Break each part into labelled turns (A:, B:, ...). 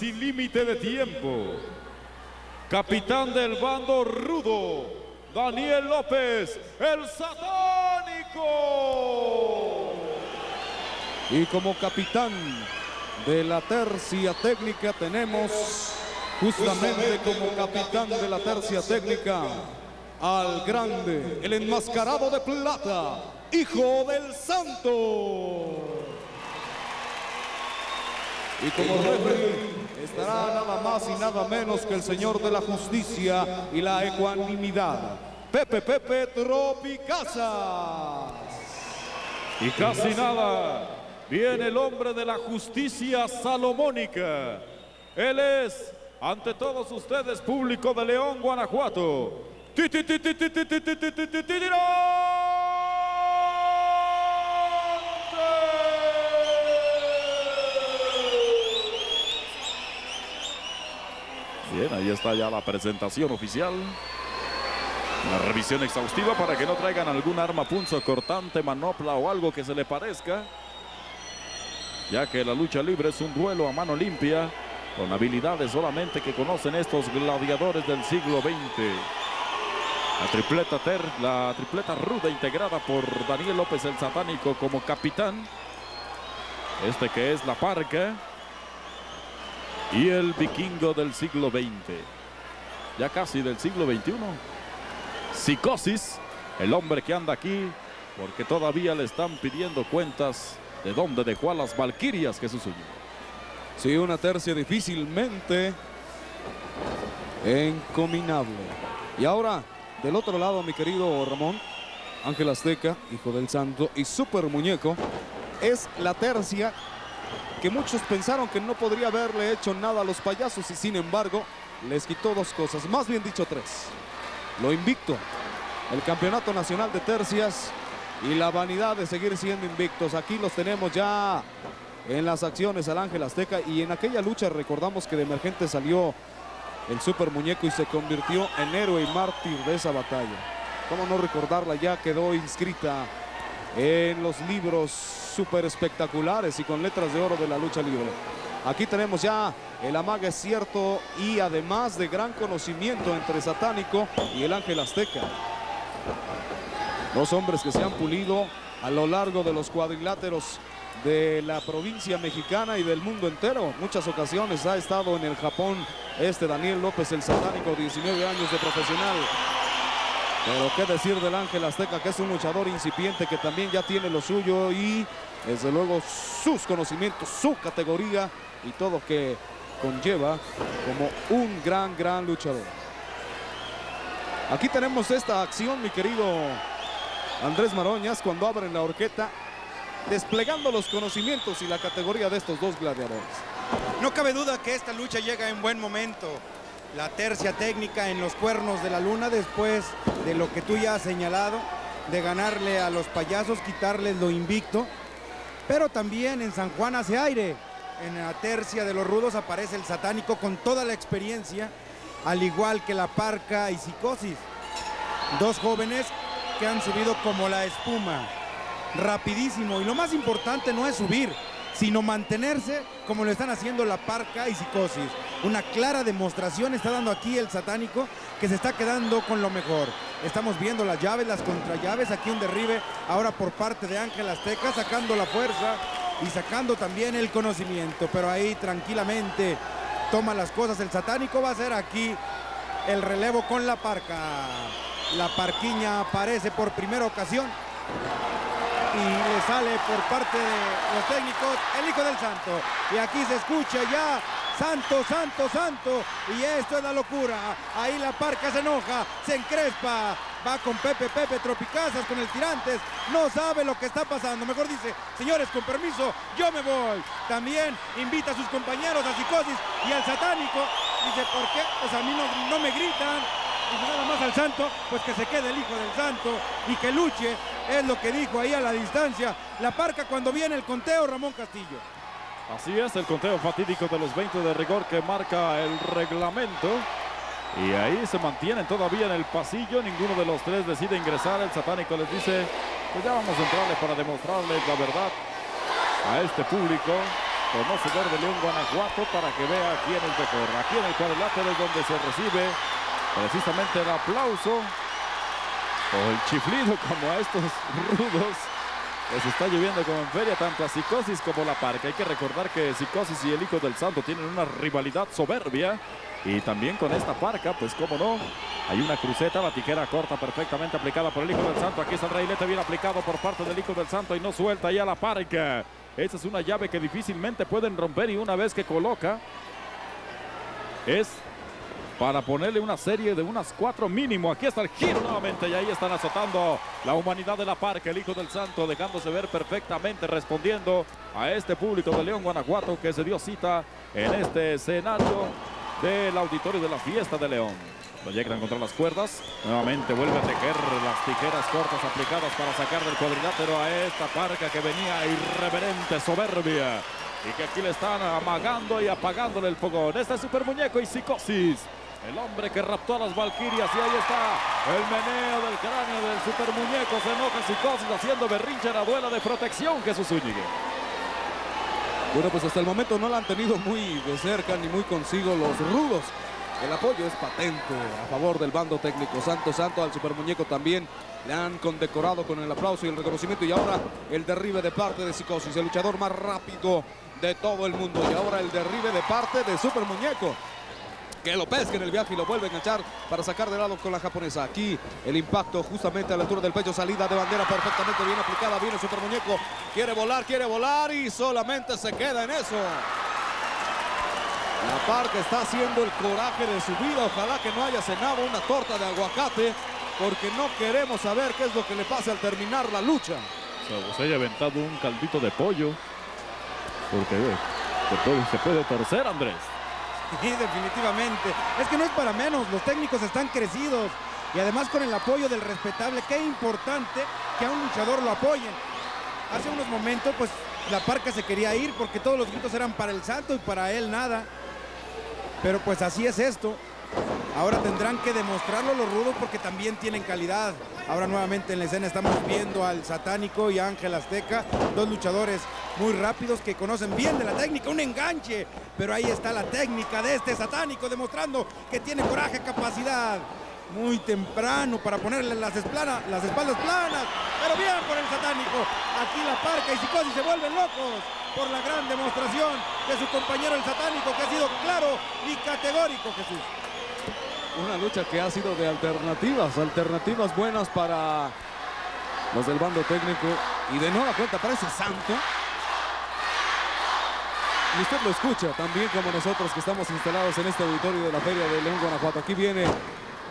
A: sin límite de tiempo. Capitán del bando rudo, Daniel López, el satánico.
B: Y como capitán de la tercia técnica tenemos justamente como capitán de la tercia técnica al grande, el enmascarado de plata, hijo del santo. Y como referee estará nada más y nada menos que el señor de la justicia y la ecuanimidad, Pepe Pepe Tropicazas.
A: Y casi nada, viene el hombre de la justicia salomónica. Él es, ante todos ustedes, público de León, Guanajuato. Ti, Ahí está ya la presentación oficial. Una revisión exhaustiva para que no traigan algún arma punzo cortante, manopla o algo que se le parezca. Ya que la lucha libre es un duelo a mano limpia con habilidades solamente que conocen estos gladiadores del siglo XX. La tripleta, ter, la tripleta ruda integrada por Daniel López el Satánico como capitán. Este que es la parca. Y el vikingo del siglo XX. Ya casi del siglo XXI. Psicosis, el hombre que anda aquí porque todavía le están pidiendo cuentas de dónde dejó a las Valquirias Jesús Ulloa.
B: Sí, una tercia difícilmente encominable. Y ahora, del otro lado, mi querido Ramón, Ángel Azteca, hijo del santo y super muñeco, es la tercia que muchos pensaron que no podría haberle hecho nada a los payasos y sin embargo les quitó dos cosas, más bien dicho tres. Lo invicto, el campeonato nacional de tercias y la vanidad de seguir siendo invictos. Aquí los tenemos ya en las acciones al Ángel Azteca y en aquella lucha recordamos que de emergente salió el super muñeco y se convirtió en héroe y mártir de esa batalla. ¿Cómo no recordarla? Ya quedó inscrita en los libros súper espectaculares y con letras de oro de la lucha libre. Aquí tenemos ya el amague cierto y además de gran conocimiento entre Satánico y el Ángel Azteca. Dos hombres que se han pulido a lo largo de los cuadriláteros de la provincia mexicana y del mundo entero. Muchas ocasiones ha estado en el Japón este Daniel López, el satánico, 19 años de profesional. Pero qué decir del Ángel Azteca, que es un luchador incipiente que también ya tiene lo suyo y desde luego sus conocimientos, su categoría y todo que conlleva como un gran, gran luchador. Aquí tenemos esta acción, mi querido Andrés Maroñas, cuando abren la horqueta, desplegando los conocimientos y la categoría de estos dos gladiadores.
C: No cabe duda que esta lucha llega en buen momento. La tercia técnica en los cuernos de la luna después de lo que tú ya has señalado, de ganarle a los payasos, quitarles lo invicto. Pero también en San Juan hace aire. En la tercia de los rudos aparece el satánico con toda la experiencia, al igual que la parca y psicosis. Dos jóvenes que han subido como la espuma, rapidísimo. Y lo más importante no es subir, sino mantenerse como lo están haciendo la parca y psicosis. Una clara demostración está dando aquí el satánico que se está quedando con lo mejor. Estamos viendo las llaves, las contrallaves, aquí un derribe ahora por parte de Ángel Azteca, sacando la fuerza y sacando también el conocimiento. Pero ahí tranquilamente toma las cosas el satánico, va a ser aquí el relevo con la parca. La parquiña aparece por primera ocasión y le sale por parte de los técnicos el hijo del santo. Y aquí se escucha ya santo, santo, santo. Y esto es la locura. Ahí la parca se enoja, se encrespa. Va con Pepe, Pepe, Tropicazas, con el Tirantes. No sabe lo que está pasando. Mejor dice, señores, con permiso, yo me voy. También invita a sus compañeros a Psicosis y al Satánico. Dice, ¿por qué? Pues a mí no, me gritan. Y nada más al santo, pues que se quede el hijo del santo y que luche, es lo que dijo ahí a la distancia. La parca cuando viene el conteo, Ramón Castillo.
A: Así es, el conteo fatídico de los 20 de rigor que marca el reglamento. Y ahí se mantienen todavía en el pasillo, ninguno de los tres decide ingresar. El satánico les dice, pues ya vamos a entrarles para demostrarles la verdad a este público. conocedor de León, Guanajuato, para que vea quién es mejor. Aquí en el cuadrilátero es donde se recibe precisamente el aplauso o el chiflido como a estos rudos. Que se está lloviendo como en feria, tanto a Psicosis como la Parca. Hay que recordar que Psicosis y el Hijo del Santo tienen una rivalidad soberbia. Y también con esta Parca, pues cómo no, hay una cruceta, la tijera corta perfectamente aplicada por el Hijo del Santo. Aquí está el railete bien aplicado por parte del Hijo del Santo y no suelta ya la Parca. Esa es una llave que difícilmente pueden romper y una vez que coloca es para ponerle una serie de unas cuatro mínimo. Aquí está el giro nuevamente y ahí están azotando la humanidad de la Parca, el Hijo del Santo, dejándose ver perfectamente, respondiendo a este público de León, Guanajuato, que se dio cita en este escenario del auditorio de la fiesta de León. Lo llegan a encontrar las cuerdas. Nuevamente vuelve a tejer las tijeras cortas aplicadas para sacar del cuadrilátero a esta parca que venía irreverente, soberbia. Y que aquí le están amagando y apagándole el fogón. Este es Super Muñeco y Psicosis. El hombre que raptó a las Valquirias y ahí está el meneo del cráneo del Super Muñeco. Se enoja Psicosis haciendo berrinche la duela de protección Jesús Zúñiga.
B: Bueno, pues hasta el momento no la han tenido muy de cerca ni muy consigo los rudos. El apoyo es patente a favor del bando técnico Santo Santo. Al Super Muñeco también le han condecorado con el aplauso y el reconocimiento. Y ahora el derribe de parte de Psicosis, el luchador más rápido de todo el mundo. Y ahora el derribe de parte de Super Muñeco que lo pesca en el viaje y lo vuelve a enganchar para sacar de lado con la japonesa. Aquí el impacto justamente a la altura del pecho, salida de bandera perfectamente bien aplicada. Viene Super Muñeco, quiere volar, quiere volar y solamente se queda en eso. La Parca está haciendo el coraje de su vida. Ojalá que no haya cenado una torta de aguacate porque no queremos saber qué es lo que le pasa al terminar la lucha.
A: Se haya aventado un caldito de pollo. Porque se puede, se puede torcer, Andrés.
C: Sí, definitivamente. Es que no es para menos, los técnicos están crecidos y además con el apoyo del respetable, qué importante que a un luchador lo apoyen. Hace unos momentos, pues la parca se quería ir porque todos los gritos eran para el santo y para él nada. Pero pues así es esto. Ahora tendrán que demostrarlo los rudos porque también tienen calidad. Ahora nuevamente en la escena estamos viendo al Satánico y Ángel Azteca, dos luchadores muy rápidos que conocen bien de la técnica, un enganche. Pero ahí está la técnica de este Satánico demostrando que tiene coraje, capacidad. Muy temprano para ponerle las, esplana, las espaldas planas, pero bien por el Satánico. Aquí la parca y Psicosis se vuelven locos por la gran demostración de su compañero el Satánico que ha sido claro y categórico, Jesús.
B: Una lucha que ha sido de alternativas, alternativas buenas para los del bando técnico. Y de nueva cuenta parece santo. Y usted lo escucha también como nosotros que estamos instalados en este auditorio de la Feria de León, Guanajuato. Aquí viene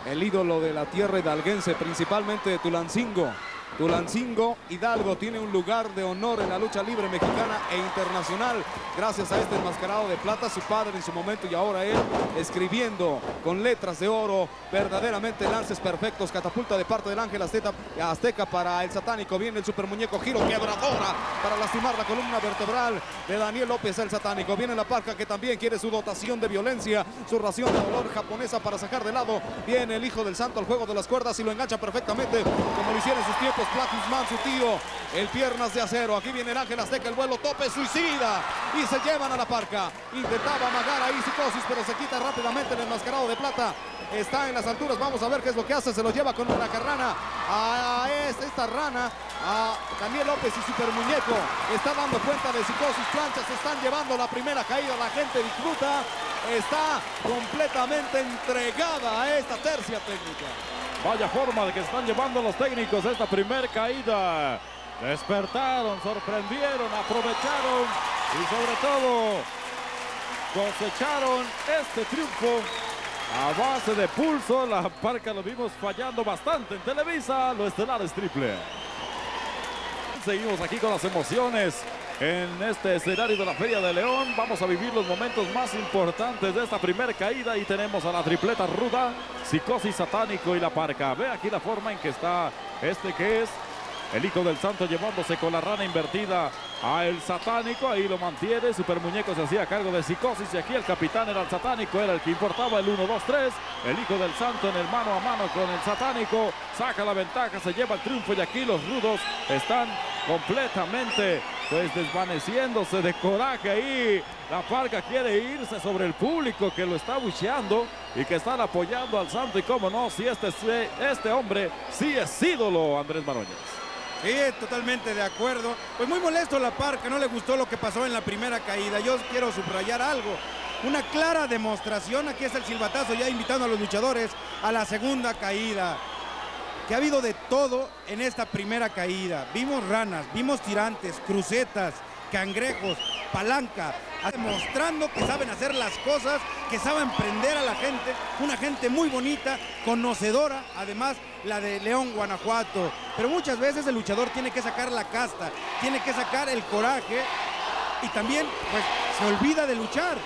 B: el ídolo de la tierra hidalguense, principalmente de Tulancingo. Tulancingo Hidalgo tiene un lugar de honor en la lucha libre mexicana e internacional gracias a este enmascarado de plata, su padre en su momento y ahora él escribiendo con letras de oro verdaderamente lances perfectos, catapulta de parte del Ángel Azteca, para el satánico, viene el super muñeco, giro quebradora para lastimar la columna vertebral de Daniel López el satánico, viene la parca que también quiere su dotación de violencia, su ración de dolor japonesa para sacar de lado, viene el hijo del santo al juego de las cuerdas y lo engancha perfectamente como lo hicieron sus tiempos Platisman, su tío, el piernas de acero. Aquí viene el Ángel Azteca, el vuelo tope suicida. Y se llevan a la parca. Intentaba amagar ahí psicosis, pero se quita rápidamente el enmascarado de plata. Está en las alturas, vamos a ver qué es lo que hace. Se lo lleva con una carrana a esta, esta rana, a Daniel López y Super Muñeco. Está dando cuenta de psicosis, planchas, están llevando la primera caída. La gente disfruta, está completamente entregada a esta tercia técnica.
A: Vaya forma de que están llevando los técnicos esta primer caída. Despertaron, sorprendieron, aprovecharon y sobre todo cosecharon este triunfo a base de pulso. La parca lo vimos fallando bastante en Televisa. Lo estelar es triple. Seguimos aquí con las emociones en este escenario de la Feria de León. Vamos a vivir los momentos más importantes de esta primera caída y tenemos a la tripleta ruda, psicosis satánico y la parca. Ve aquí la forma en que está este que es el hijo del santo llevándose con la rana invertida a el satánico. Ahí lo mantiene. Super Muñeco se hacía cargo de psicosis. Y aquí el capitán era el satánico. Era el que importaba el 1, 2, 3. El hijo del santo en el mano a mano con el satánico. Saca la ventaja. Se lleva el triunfo. Y aquí los rudos están completamente pues desvaneciéndose de coraje ahí. La Parca quiere irse sobre el público que lo está bucheando y que están apoyando al Santo. Y cómo no, si este, este hombre sí es ídolo, Andrés Maroñas.
C: Sí, totalmente de acuerdo. Pues muy molesto la Parca, no le gustó lo que pasó en la primera caída. Yo quiero subrayar algo. Una clara demostración, aquí está el silbatazo ya invitando a los luchadores a la segunda caída que ha habido de todo en esta primera caída. Vimos ranas, vimos tirantes, crucetas, cangrejos, palanca, demostrando que saben hacer las cosas, que saben prender a la gente, una gente muy bonita, conocedora, además la de León, Guanajuato. Pero muchas veces el luchador tiene que sacar la casta, tiene que sacar el coraje y también pues se olvida de luchar,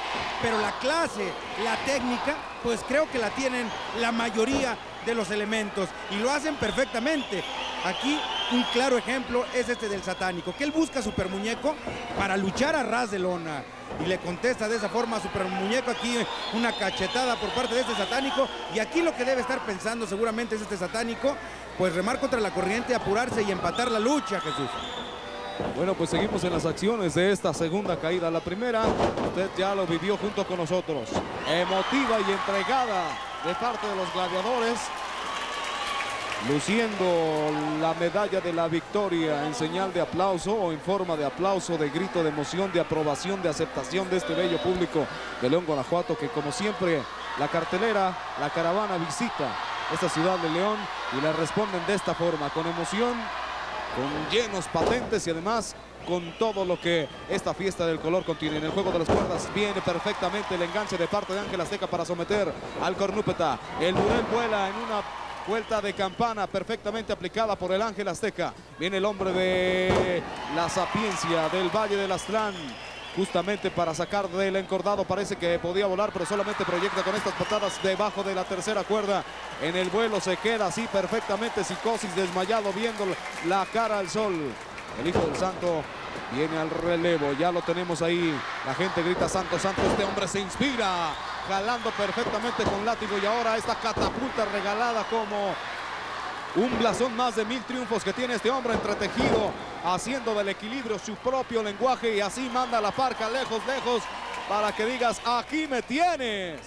C: pero la clase, la técnica, pues creo que la tienen la mayoría de los elementos y lo hacen perfectamente. Aquí un claro ejemplo es este del satánico, que él busca a Super Muñeco para luchar a ras de lona y le contesta de esa forma a Super Muñeco aquí una cachetada por parte de este satánico y aquí lo que debe estar pensando seguramente es este satánico, pues remar contra la corriente, apurarse y empatar la lucha, Jesús.
B: Bueno, pues seguimos en las acciones de esta segunda caída. La primera, usted ya lo vivió junto con nosotros. Emotiva y entregada de parte de los gladiadores. Luciendo la medalla de la victoria en señal de aplauso o en forma de aplauso, de grito de emoción, de aprobación, de aceptación de este bello público de León, Guanajuato, que como siempre la cartelera, la caravana visita esta ciudad de León y le responden de esta forma, con emoción, con llenos patentes y además con todo lo que esta fiesta del color contiene. En el juego de las cuerdas viene perfectamente el enganche de parte de Ángel Azteca para someter al cornúpeta. El Durel vuela en una vuelta de campana perfectamente aplicada por el Ángel Azteca. Viene el hombre de la sapiencia del Valle del Aztlán justamente para sacar del encordado. Parece que podía volar, pero solamente proyecta con estas patadas debajo de la tercera cuerda. En el vuelo se queda así perfectamente psicosis, desmayado, viendo la cara al sol. El Hijo del Santo viene al relevo, ya lo tenemos ahí. La gente grita Santo, Santo, este hombre se inspira, jalando perfectamente con látigo y ahora esta catapulta regalada como un blasón más de mil triunfos que tiene este hombre entretejido, haciendo del equilibrio su propio lenguaje y así manda la parca lejos, lejos, para que digas, aquí me tienes.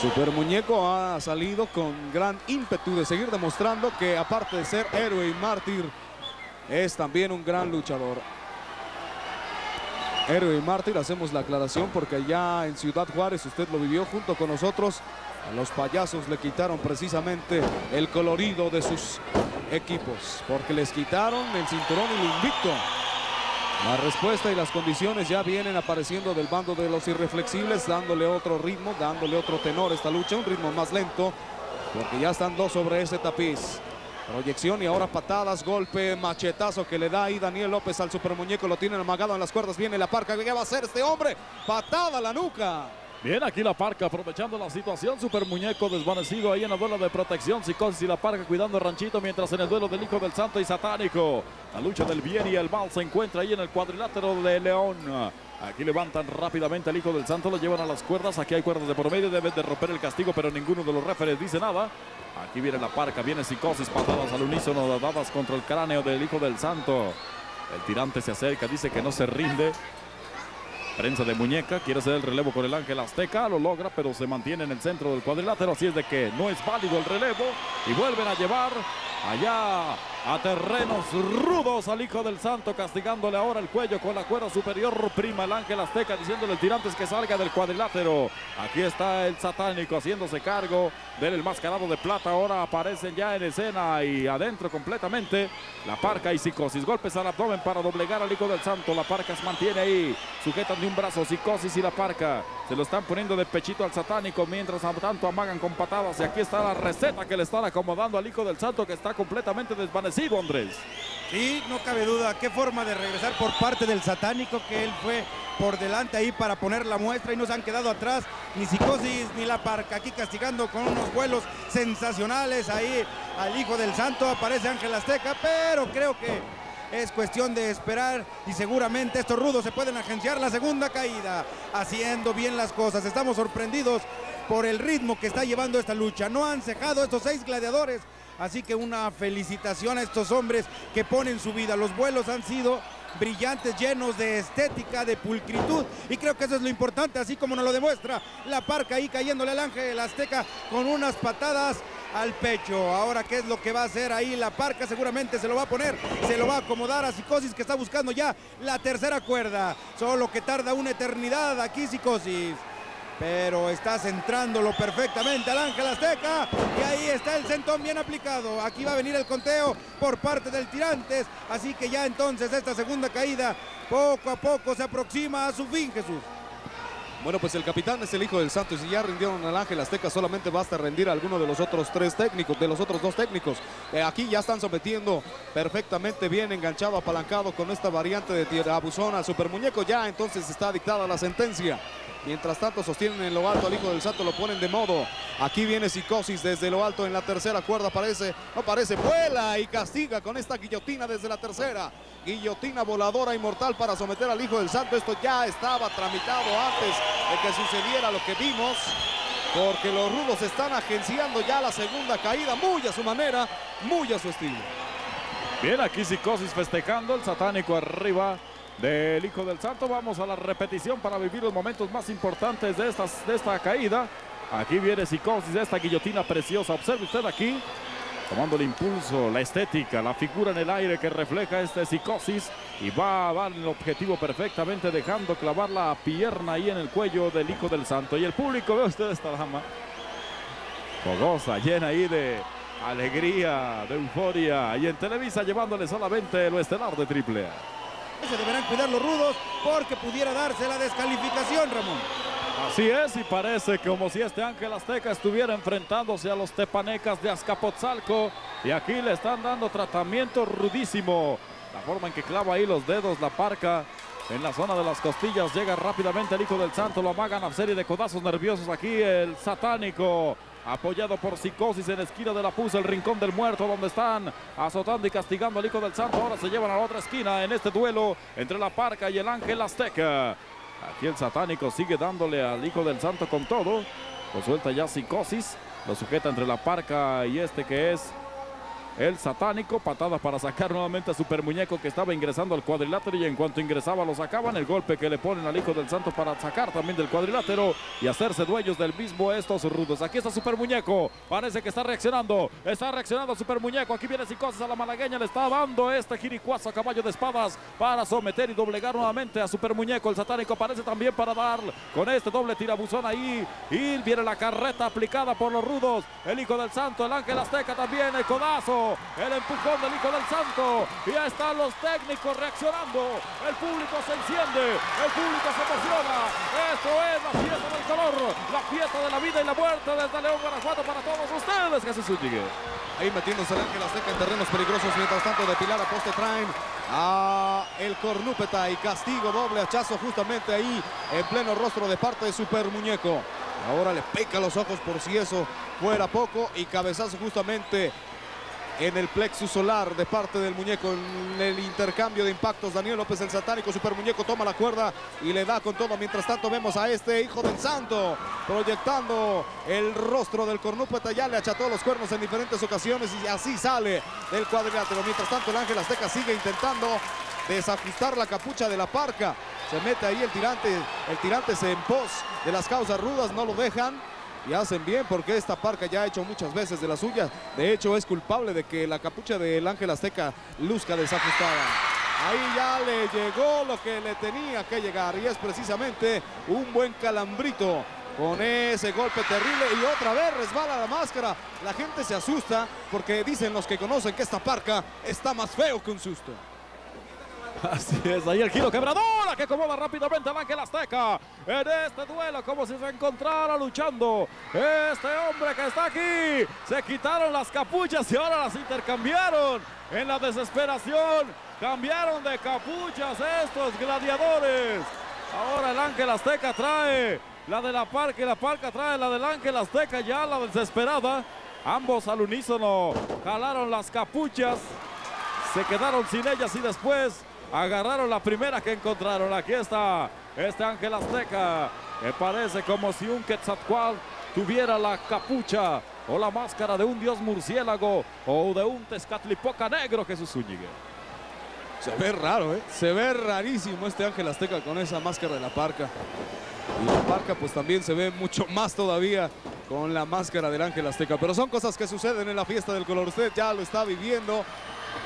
B: Super Muñeco ha salido con gran ímpetu de seguir demostrando que aparte de ser héroe y mártir, es también un gran luchador. Héroe y mártir, hacemos la aclaración porque ya en Ciudad Juárez usted lo vivió junto con nosotros a los payasos le quitaron precisamente el colorido de sus equipos, porque les quitaron el cinturón y el invicto. La respuesta y las condiciones ya vienen apareciendo del bando de los irreflexibles, dándole otro ritmo, dándole otro tenor a esta lucha, un ritmo más lento, porque ya están dos sobre ese tapiz. Proyección y ahora patadas, golpe, machetazo que le da ahí Daniel López al supermuñeco, lo tienen amagado en las cuerdas, viene la parca, ¿qué va a hacer este hombre? Patada a la nuca.
A: Bien, aquí la Parca aprovechando la situación. Super muñeco desvanecido ahí en la duelo de protección. Psicosis y la Parca cuidando el ranchito. Mientras en el duelo del Hijo del Santo y Satánico. La lucha del bien y el mal se encuentra ahí en el cuadrilátero de León. Aquí levantan rápidamente al Hijo del Santo. Lo llevan a las cuerdas. Aquí hay cuerdas de por medio. Deben de romper el castigo, pero ninguno de los referes dice nada. Aquí viene la Parca. Viene Psicosis. Patadas al unísono dadas contra el cráneo del Hijo del Santo. El tirante se acerca. Dice que no se rinde. Prensa de muñeca, quiere hacer el relevo con el Ángel Azteca, lo logra, pero se mantiene en el centro del cuadrilátero, así es de que no es válido el relevo y vuelven a llevar allá a terrenos rudos al Hijo del Santo, castigándole ahora el cuello con la cuerda superior, prima el Ángel Azteca, diciéndole al tirantes que salga del cuadrilátero. Aquí está el satánico haciéndose cargo del enmascarado de plata, ahora aparecen ya en escena y adentro completamente la parca y psicosis. Golpes al abdomen para doblegar al Hijo del Santo, la parca se mantiene ahí, sujetan de un brazo psicosis y la parca. Se lo están poniendo de pechito al satánico mientras tanto amagan con patadas. Y aquí está la receta que le están acomodando al Hijo del Santo que está completamente desvanecido, Andrés.
C: Sí, no cabe duda. Qué forma de regresar por parte del satánico que él fue por delante ahí para poner la muestra y no se han quedado atrás ni Psicosis ni la Parca. Aquí castigando con unos vuelos sensacionales ahí al Hijo del Santo. Aparece Ángel Azteca, pero creo que es cuestión de esperar y seguramente estos rudos se pueden agenciar la segunda caída, haciendo bien las cosas. Estamos sorprendidos por el ritmo que está llevando esta lucha. No han cejado estos seis gladiadores Así que una felicitación a estos hombres que ponen su vida. Los vuelos han sido brillantes, llenos de estética, de pulcritud. Y creo que eso es lo importante, así como nos lo demuestra la parca ahí cayéndole al ángel azteca con unas patadas al pecho. Ahora, ¿qué es lo que va a hacer ahí la parca? Seguramente se lo va a poner, se lo va a acomodar a Psicosis que está buscando ya la tercera cuerda. Solo que tarda una eternidad aquí Psicosis. Pero está centrándolo perfectamente al Ángel Azteca. Y ahí está el centón bien aplicado. Aquí va a venir el conteo por parte del Tirantes. Así que ya entonces esta segunda caída poco a poco se aproxima a su fin, Jesús.
B: Bueno, pues el capitán es el hijo del Santos y ya rindieron al Ángel Azteca. Solamente basta rendir a alguno de los otros tres técnicos, de los otros dos técnicos. Eh, aquí ya están sometiendo perfectamente bien, enganchado, apalancado con esta variante de tirabuzón al super muñeco. Ya entonces está dictada la sentencia. Mientras tanto sostienen en lo alto al hijo del santo, lo ponen de modo. Aquí viene Psicosis desde lo alto en la tercera cuerda. Aparece, no parece, vuela y castiga con esta guillotina desde la tercera. Guillotina voladora inmortal para someter al hijo del santo. Esto ya estaba tramitado antes de que sucediera lo que vimos. Porque los rudos están agenciando ya la segunda caída, muy a su manera, muy a su estilo.
A: Bien, aquí Psicosis festejando, el satánico arriba del Hijo del Santo. Vamos a la repetición para vivir los momentos más importantes de, estas, de esta caída. Aquí viene Psicosis, esta guillotina preciosa. Observe usted aquí, tomando el impulso, la estética, la figura en el aire que refleja este Psicosis. Y va a dar el objetivo perfectamente, dejando clavar la pierna ahí en el cuello del Hijo del Santo. Y el público, ve usted esta dama, fogosa, llena ahí de alegría, de euforia. Y en Televisa llevándole solamente lo estelar de Triple A.
C: Se deberán cuidar los rudos porque pudiera darse la descalificación, Ramón.
A: Así es, y parece como si este Ángel Azteca estuviera enfrentándose a los tepanecas de Azcapotzalco. Y aquí le están dando tratamiento rudísimo. La forma en que clava ahí los dedos, la parca en la zona de las costillas. Llega rápidamente el Hijo del Santo, lo amagan a serie de codazos nerviosos aquí el satánico apoyado por Psicosis en esquina de la Puz, el rincón del muerto, donde están azotando y castigando al Hijo del Santo. Ahora se llevan a la otra esquina en este duelo entre la Parca y el Ángel Azteca. Aquí el satánico sigue dándole al Hijo del Santo con todo. Lo suelta ya Psicosis, lo sujeta entre la Parca y este que es el satánico, patada para sacar nuevamente a Super Muñeco que estaba ingresando al cuadrilátero y en cuanto ingresaba lo sacaban. El golpe que le ponen al Hijo del Santo para sacar también del cuadrilátero y hacerse dueños del mismo estos rudos. Aquí está Super Muñeco, parece que está reaccionando, está reaccionando Super Muñeco. Aquí viene Psicosis a la malagueña, le está dando este jiricuazo a caballo de espadas para someter y doblegar nuevamente a Super Muñeco. El satánico aparece también para dar con este doble tirabuzón ahí. Y viene la carreta aplicada por los rudos. El Hijo del Santo, el Ángel Azteca también, el codazo el empujón del Hijo del Santo. Y ya están los técnicos reaccionando. El público se enciende, el público se emociona. Esto es la fiesta del color, la fiesta de la vida y la muerte desde León, Guanajuato para todos ustedes, Jesús Zúñiga.
B: Ahí metiéndose el Ángel Azteca en terrenos peligrosos. Mientras tanto, de Pilar a poste traen a el cornúpeta y castigo doble hachazo justamente ahí en pleno rostro de parte de Super Muñeco. Ahora le peca los ojos por si eso fuera poco y cabezazo justamente en el plexus solar de parte del muñeco en el intercambio de impactos. Daniel López, el satánico super muñeco, toma la cuerda y le da con todo. Mientras tanto vemos a este hijo del santo proyectando el rostro del cornúpeta. Ya le acható los cuernos en diferentes ocasiones y así sale del cuadrilátero. Mientras tanto el Ángel Azteca sigue intentando desajustar la capucha de la parca. Se mete ahí el tirante, el tirante se en pos de las causas rudas, no lo dejan y hacen bien porque esta parca ya ha hecho muchas veces de la suya. De hecho, es culpable de que la capucha del Ángel Azteca luzca desajustada. Ahí ya le llegó lo que le tenía que llegar y es precisamente un buen calambrito con ese golpe terrible y otra vez resbala la máscara. La gente se asusta porque dicen los que conocen que esta parca está más feo que un susto.
A: Así es, ahí el giro quebradora que acomoda rápidamente al Ángel Azteca en este duelo, como si se encontrara luchando. Este hombre que está aquí, se quitaron las capuchas y ahora las intercambiaron en la desesperación. Cambiaron de capuchas estos gladiadores. Ahora el Ángel Azteca trae la de la Parca y la Parca trae la del Ángel Azteca, ya la desesperada. Ambos al unísono jalaron las capuchas, se quedaron sin ellas y después agarraron la primera que encontraron. Aquí está este Ángel Azteca. Parece como si un Quetzalcoatl tuviera la capucha o la máscara de un dios murciélago o de un tezcatlipoca negro, Jesús Zúñiga.
B: Se ve raro, ¿eh? Se ve rarísimo este Ángel Azteca con esa máscara de la parca. Y la parca pues también se ve mucho más todavía con la máscara del Ángel Azteca. Pero son cosas que suceden en la fiesta del color. Usted ya lo está viviendo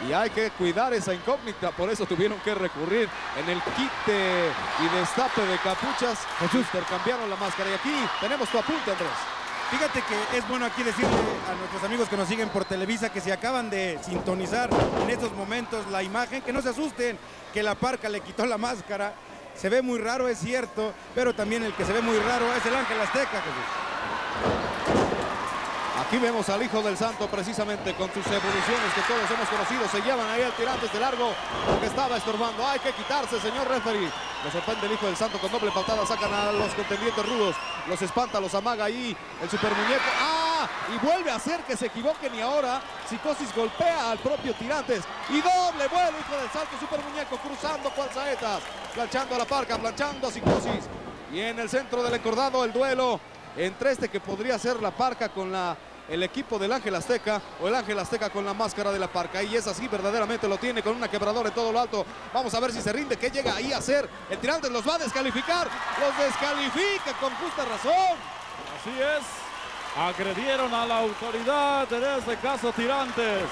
B: y hay que cuidar esa incógnita. Por eso tuvieron que recurrir en el quite y destape de capuchas. Intercambiaron la máscara. Y aquí tenemos tu apunte, Andrés.
C: Fíjate que es bueno aquí decirle a nuestros amigos que nos siguen por Televisa que si acaban de sintonizar en estos momentos la imagen, que no se asusten, que la parca le quitó la máscara. Se ve muy raro, es cierto, pero también el que se ve muy raro es el Ángel Azteca, Jesús.
B: Aquí vemos al Hijo del Santo precisamente con sus evoluciones que todos hemos conocido. Se llevan ahí al tirantes de largo porque estaba estorbando. Hay que quitarse, señor referee. Lo sorprende el Hijo del Santo con doble patada. Sacan a los contendientes rudos. Los espanta, los amaga ahí el super muñeco. ¡Ah! Y vuelve a hacer que se equivoquen y ahora Psicosis golpea al propio Tirantes. Y doble vuelo, Hijo del Santo, super muñeco cruzando cual saetas. Planchando a la parca, planchando a Psicosis. Y en el centro del encordado el duelo entre este que podría ser la parca con la el equipo del Ángel Azteca o el Ángel Azteca con la máscara de la parca. Y es así, verdaderamente lo tiene con una quebradora en todo lo alto. Vamos a ver si se rinde. ¿Qué llega ahí a hacer? El tirante los va a descalificar. Los descalifica con justa razón.
A: Así es. Agredieron a la autoridad, en este caso tirantes.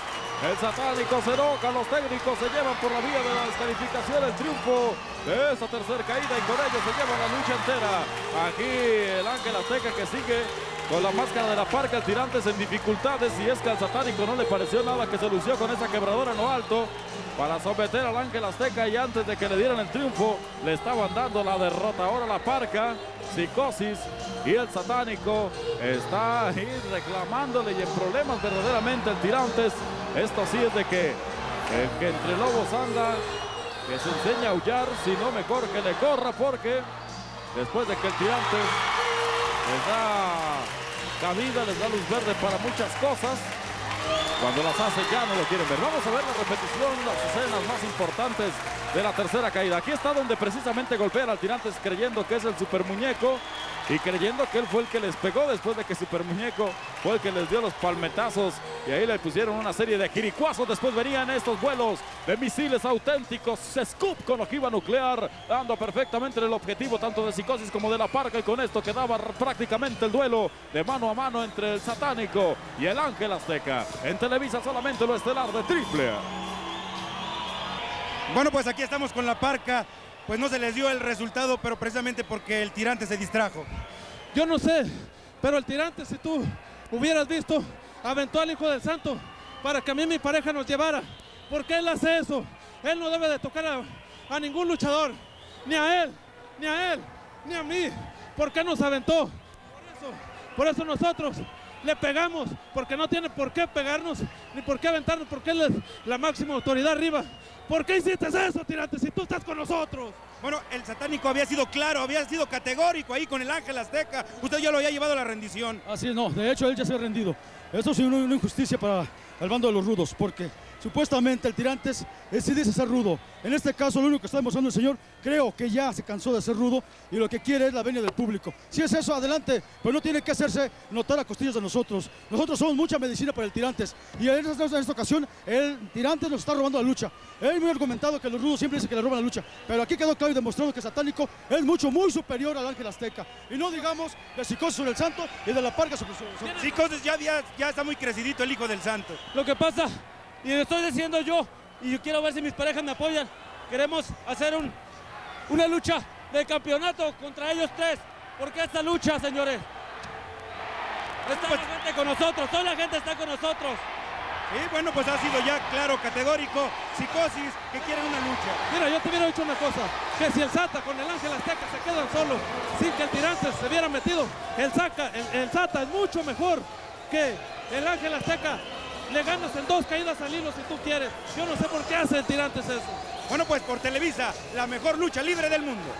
A: El satánico se enoja, los técnicos se llevan por la vía de la descalificación el triunfo de esta tercera caída y con ello se lleva la lucha entera. Aquí el Ángel Azteca que sigue con la máscara de la parca, el tirantes en dificultades y es que al satánico no le pareció nada que se lució con esa quebradora en lo alto para someter al Ángel Azteca y antes de que le dieran el triunfo le estaban dando la derrota. Ahora la parca, psicosis y el satánico está ahí reclamándole y en problemas verdaderamente el tirantes. Esto sí es de que el que entre lobos anda, que se enseña a aullar, si no mejor que le corra porque después de que el tirantes les da cabida, les da luz verde para muchas cosas. Cuando las hace ya no lo quieren ver. Vamos a ver la repetición, las escenas más importantes de la tercera caída. Aquí está donde precisamente golpea al Tirantes creyendo que es el super muñeco y creyendo que él fue el que les pegó después de que Super Muñeco fue el que les dio los palmetazos y ahí le pusieron una serie de jiricuazos. Después venían estos vuelos de misiles auténticos, Scoop con ojiva nuclear, dando perfectamente el objetivo tanto de Psicosis como de la Parca y con esto quedaba prácticamente el duelo de mano a mano entre el Satánico y el Ángel Azteca. En Televisa solamente lo estelar de Triple A.
C: Bueno, pues aquí estamos con la Parca pues no se les dio el resultado, pero precisamente porque el tirante se distrajo.
D: Yo no sé, pero el tirante, si tú hubieras visto, aventó al Hijo del Santo para que a mí mi pareja nos llevara. ¿Por qué él hace eso? Él no debe de tocar a, ningún luchador, ni a él, ni a él, ni a mí. ¿Por qué nos aventó? Por eso, por eso nosotros le pegamos, porque no tiene por qué pegarnos, ni por qué aventarnos, porque él es la máxima autoridad arriba. ¿Por qué hiciste eso, tirante, si tú estás con nosotros?
C: Bueno, el satánico había sido claro, había sido categórico ahí con el ángel azteca. Usted ya lo había llevado a la rendición.
D: Así es, no. De hecho, él ya se ha rendido. Eso es una injusticia para el bando de los rudos, porque Supuestamente el Tirantes es, dice ser rudo. En este caso, lo único que está demostrando el señor, creo que ya se cansó de ser rudo y lo que quiere es la venia del público. Si es eso, adelante, pero no tiene que hacerse notar a costillas de nosotros. Nosotros somos mucha medicina para el Tirantes y en esta, ocasión el Tirantes nos está robando la lucha. Él me ha argumentado que los rudos siempre dicen que le roban la lucha, pero aquí quedó claro y demostrado que Satánico es mucho, muy superior al Ángel Azteca. Y no digamos de Psicosis sobre el Santo y de la Parca sobre,
C: el Psicosis ya, ya está muy crecidito el Hijo del Santo.
D: Lo que pasa y lo estoy diciendo yo, y yo quiero ver si mis parejas me apoyan. Queremos hacer un, una lucha de campeonato contra ellos tres. Porque esta lucha, señores, está la gente con nosotros, toda la gente está con nosotros.
C: Y bueno, pues ha sido ya claro, categórico, psicosis, que quieren una lucha.
D: Mira, yo te hubiera dicho una cosa, que si el Sata con el Ángel Azteca se quedan solos, sin que el tirante se hubiera metido, el, Saca, el, el Sata es mucho mejor que el Ángel Azteca le ganas en dos caídas al hilo si tú quieres. Yo no sé por qué hacen tirantes eso.
C: Bueno, pues por Televisa, la mejor lucha libre del mundo.